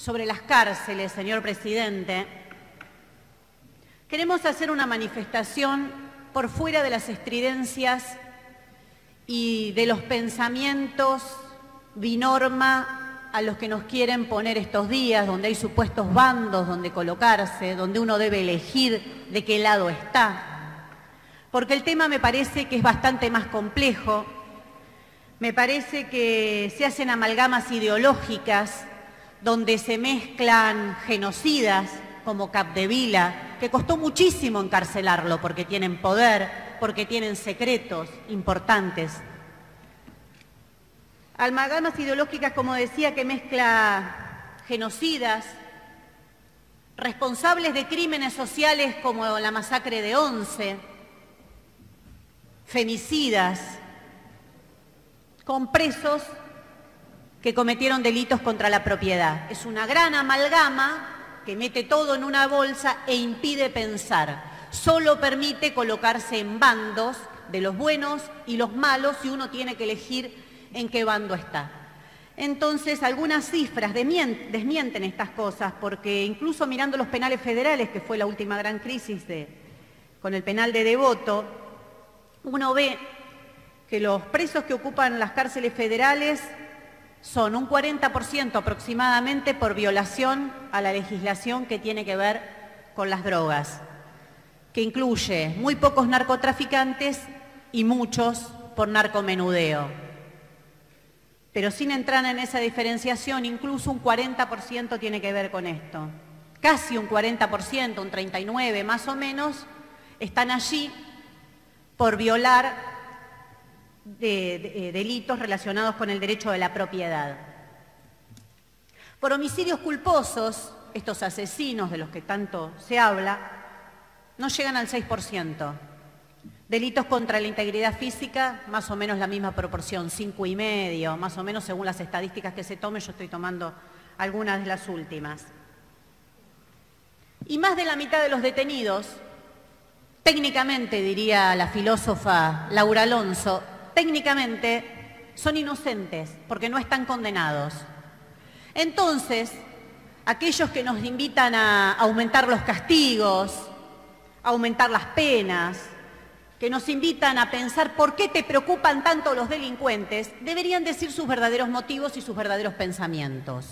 sobre las cárceles, señor presidente, queremos hacer una manifestación por fuera de las estridencias y de los pensamientos binorma a los que nos quieren poner estos días, donde hay supuestos bandos donde colocarse, donde uno debe elegir de qué lado está. Porque el tema me parece que es bastante más complejo, me parece que se hacen amalgamas ideológicas donde se mezclan genocidas como Capdevila, que costó muchísimo encarcelarlo porque tienen poder, porque tienen secretos importantes. Almagamas ideológicas, como decía, que mezcla genocidas, responsables de crímenes sociales como la masacre de Once, femicidas, con presos que cometieron delitos contra la propiedad. Es una gran amalgama que mete todo en una bolsa e impide pensar solo permite colocarse en bandos de los buenos y los malos y uno tiene que elegir en qué bando está. Entonces, algunas cifras desmienten estas cosas, porque incluso mirando los penales federales, que fue la última gran crisis con el penal de Devoto, uno ve que los presos que ocupan las cárceles federales son un 40% aproximadamente por violación a la legislación que tiene que ver con las drogas que incluye muy pocos narcotraficantes y muchos por narcomenudeo. Pero sin entrar en esa diferenciación, incluso un 40% tiene que ver con esto. Casi un 40%, un 39% más o menos, están allí por violar eh, delitos relacionados con el derecho de la propiedad. Por homicidios culposos, estos asesinos de los que tanto se habla, no llegan al 6%. Delitos contra la integridad física, más o menos la misma proporción, cinco y medio, más o menos según las estadísticas que se tomen, yo estoy tomando algunas de las últimas. Y más de la mitad de los detenidos, técnicamente, diría la filósofa Laura Alonso, técnicamente son inocentes porque no están condenados. Entonces, aquellos que nos invitan a aumentar los castigos, aumentar las penas, que nos invitan a pensar por qué te preocupan tanto los delincuentes, deberían decir sus verdaderos motivos y sus verdaderos pensamientos.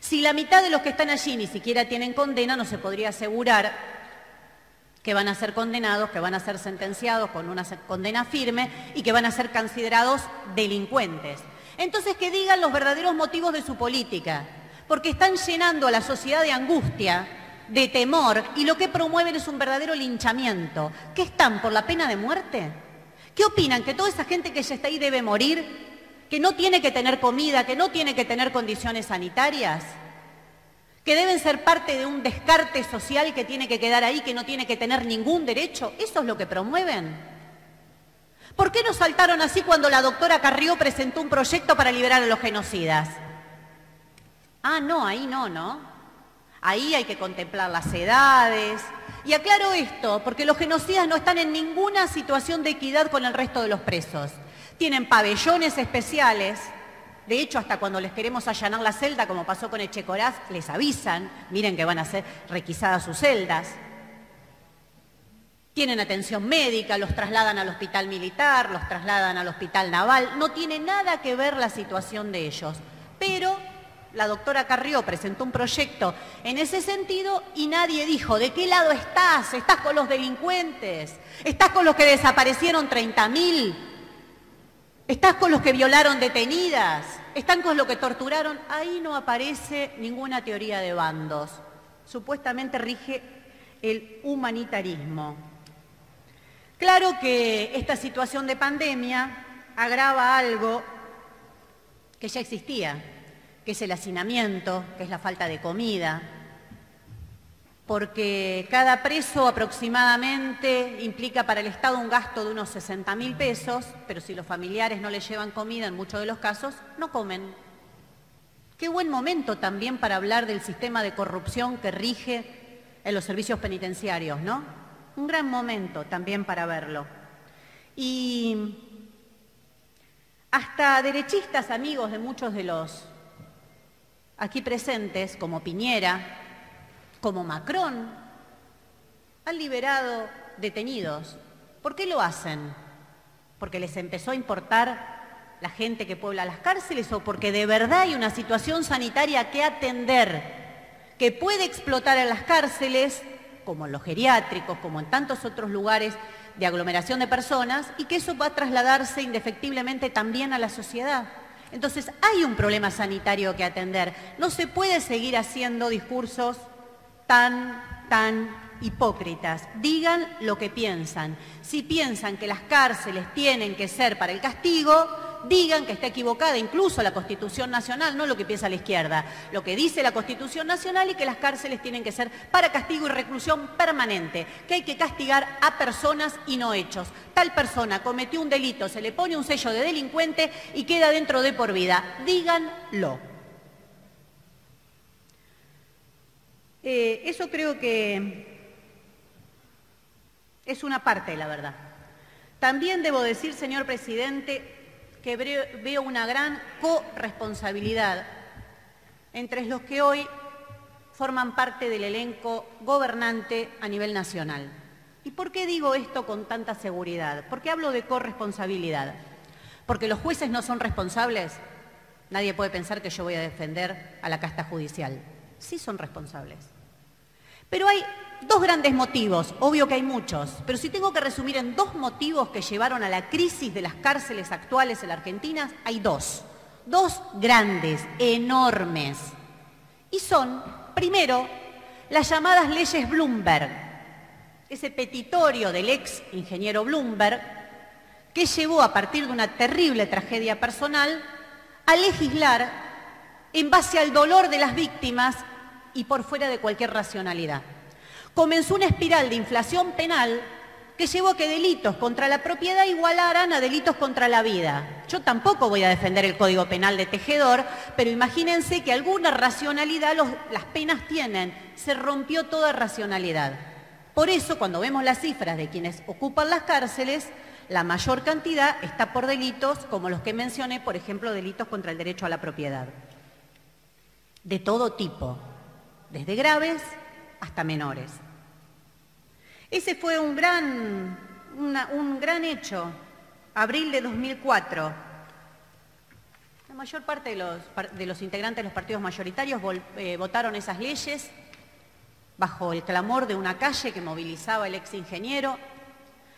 Si la mitad de los que están allí ni siquiera tienen condena, no se podría asegurar que van a ser condenados, que van a ser sentenciados con una condena firme y que van a ser considerados delincuentes. Entonces que digan los verdaderos motivos de su política, porque están llenando a la sociedad de angustia de temor y lo que promueven es un verdadero linchamiento. ¿Qué están por la pena de muerte? ¿Qué opinan? ¿Que toda esa gente que ya está ahí debe morir? ¿Que no tiene que tener comida? ¿Que no tiene que tener condiciones sanitarias? ¿Que deben ser parte de un descarte social que tiene que quedar ahí, que no tiene que tener ningún derecho? ¿Eso es lo que promueven? ¿Por qué no saltaron así cuando la doctora Carrió presentó un proyecto para liberar a los genocidas? Ah, no, ahí no, ¿no? Ahí hay que contemplar las edades. Y aclaro esto, porque los genocidas no están en ninguna situación de equidad con el resto de los presos. Tienen pabellones especiales. De hecho, hasta cuando les queremos allanar la celda, como pasó con Echecoraz, les avisan, miren que van a ser requisadas sus celdas. Tienen atención médica, los trasladan al hospital militar, los trasladan al hospital naval. No tiene nada que ver la situación de ellos. Pero la doctora Carrió presentó un proyecto en ese sentido y nadie dijo, ¿de qué lado estás? ¿Estás con los delincuentes? ¿Estás con los que desaparecieron 30.000? ¿Estás con los que violaron detenidas? ¿Están con los que torturaron? Ahí no aparece ninguna teoría de bandos. Supuestamente rige el humanitarismo. Claro que esta situación de pandemia agrava algo que ya existía, que es el hacinamiento, que es la falta de comida, porque cada preso aproximadamente implica para el Estado un gasto de unos 60 mil pesos, pero si los familiares no le llevan comida, en muchos de los casos, no comen. Qué buen momento también para hablar del sistema de corrupción que rige en los servicios penitenciarios, ¿no? Un gran momento también para verlo. Y hasta derechistas amigos de muchos de los aquí presentes, como Piñera, como Macron, han liberado detenidos. ¿Por qué lo hacen? ¿Porque les empezó a importar la gente que puebla las cárceles o porque de verdad hay una situación sanitaria que atender que puede explotar en las cárceles, como en los geriátricos, como en tantos otros lugares de aglomeración de personas, y que eso va a trasladarse indefectiblemente también a la sociedad. Entonces hay un problema sanitario que atender. No se puede seguir haciendo discursos tan, tan hipócritas. Digan lo que piensan. Si piensan que las cárceles tienen que ser para el castigo, digan que está equivocada incluso la Constitución Nacional, no lo que piensa la izquierda, lo que dice la Constitución Nacional y que las cárceles tienen que ser para castigo y reclusión permanente, que hay que castigar a personas y no hechos. Tal persona cometió un delito, se le pone un sello de delincuente y queda dentro de por vida. Díganlo. Eh, eso creo que es una parte de la verdad. También debo decir, señor presidente, que veo una gran corresponsabilidad entre los que hoy forman parte del elenco gobernante a nivel nacional. ¿Y por qué digo esto con tanta seguridad? ¿Por qué hablo de corresponsabilidad? Porque los jueces no son responsables. Nadie puede pensar que yo voy a defender a la casta judicial. Sí son responsables. Pero hay dos grandes motivos, obvio que hay muchos, pero si tengo que resumir en dos motivos que llevaron a la crisis de las cárceles actuales en la Argentina, hay dos. Dos grandes, enormes. Y son, primero, las llamadas leyes Bloomberg, ese petitorio del ex ingeniero Bloomberg, que llevó a partir de una terrible tragedia personal a legislar en base al dolor de las víctimas y por fuera de cualquier racionalidad comenzó una espiral de inflación penal que llevó a que delitos contra la propiedad igualaran a delitos contra la vida. Yo tampoco voy a defender el Código Penal de Tejedor, pero imagínense que alguna racionalidad las penas tienen. Se rompió toda racionalidad. Por eso, cuando vemos las cifras de quienes ocupan las cárceles, la mayor cantidad está por delitos como los que mencioné, por ejemplo, delitos contra el derecho a la propiedad. De todo tipo, desde graves hasta menores. Ese fue un gran, un gran hecho, abril de 2004. La mayor parte de los, de los integrantes de los partidos mayoritarios eh, votaron esas leyes bajo el clamor de una calle que movilizaba el ex ingeniero,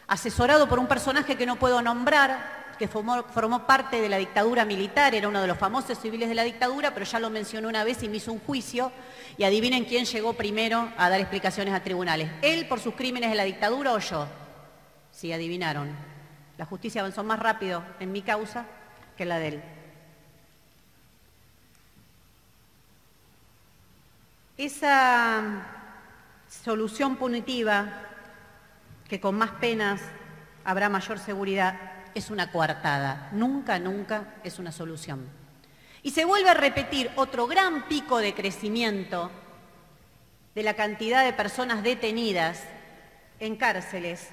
asesorado por un personaje que no puedo nombrar, que formó, parte de la dictadura militar, era uno de los famosos civiles de la dictadura, pero ya lo mencionó una vez y me hizo un juicio. Y adivinen quién llegó primero a dar explicaciones a tribunales. ¿Él por sus crímenes de la dictadura o yo? Sí, adivinaron. La justicia avanzó más rápido en mi causa que la de él. Esa solución punitiva, que con más penas habrá mayor seguridad, es una coartada, nunca, nunca es una solución. Y se vuelve a repetir otro gran pico de crecimiento de la cantidad de personas detenidas en cárceles,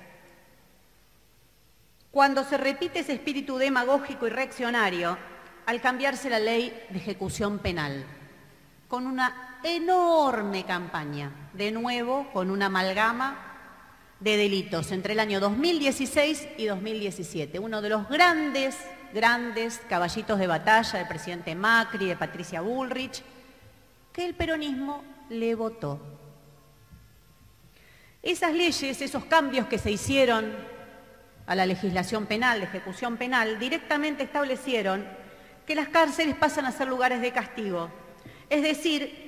cuando se repite ese espíritu demagógico y reaccionario al cambiarse la ley de ejecución penal, con una enorme campaña, de nuevo con una amalgama de delitos entre el año 2016 y 2017. Uno de los grandes, grandes caballitos de batalla del presidente Macri, de Patricia Bullrich, que el peronismo le votó. Esas leyes, esos cambios que se hicieron a la legislación penal, de ejecución penal, directamente establecieron que las cárceles pasan a ser lugares de castigo. Es decir,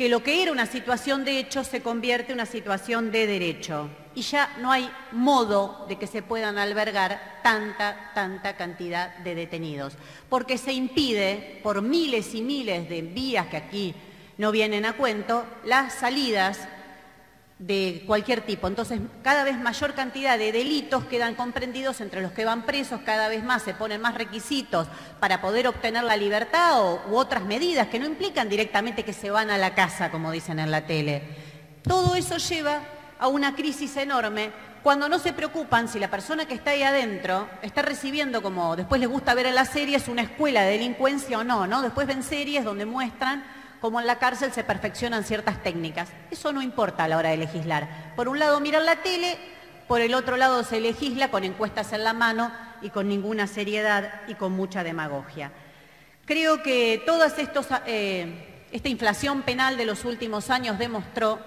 que lo que era una situación de hecho se convierte en una situación de derecho. Y ya no hay modo de que se puedan albergar tanta, tanta cantidad de detenidos. Porque se impide, por miles y miles de vías que aquí no vienen a cuento, las salidas de cualquier tipo. Entonces, cada vez mayor cantidad de delitos quedan comprendidos entre los que van presos, cada vez más se ponen más requisitos para poder obtener la libertad o, u otras medidas que no implican directamente que se van a la casa, como dicen en la tele. Todo eso lleva a una crisis enorme cuando no se preocupan si la persona que está ahí adentro está recibiendo, como después les gusta ver en las series, una escuela de delincuencia o no, ¿no? Después ven series donde muestran cómo en la cárcel se perfeccionan ciertas técnicas. Eso no importa a la hora de legislar. Por un lado miran la tele, por el otro lado se legisla con encuestas en la mano y con ninguna seriedad y con mucha demagogia. Creo que toda eh, esta inflación penal de los últimos años demostró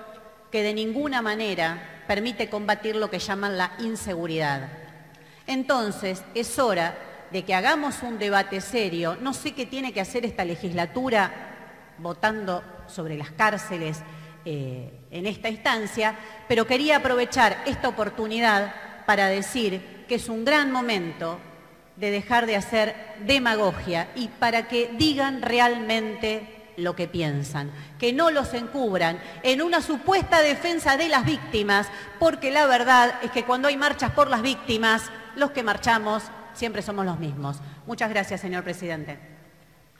que de ninguna manera permite combatir lo que llaman la inseguridad. Entonces, es hora de que hagamos un debate serio. No sé qué tiene que hacer esta legislatura votando sobre las cárceles eh, en esta instancia, pero quería aprovechar esta oportunidad para decir que es un gran momento de dejar de hacer demagogia y para que digan realmente lo que piensan, que no los encubran en una supuesta defensa de las víctimas, porque la verdad es que cuando hay marchas por las víctimas, los que marchamos siempre somos los mismos. Muchas gracias, señor presidente.